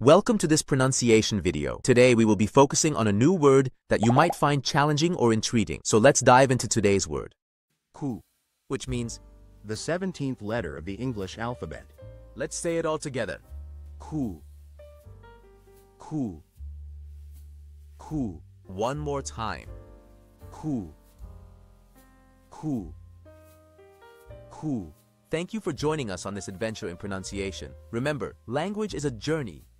Welcome to this pronunciation video. Today we will be focusing on a new word that you might find challenging or intriguing. So let's dive into today's word, Ku, which means, the 17th letter of the English alphabet. let's say it all together. Ku. Ku. Ku. One more time. Ku. Ku. Ku. Thank you for joining us on this adventure in pronunciation. Remember, language is a journey,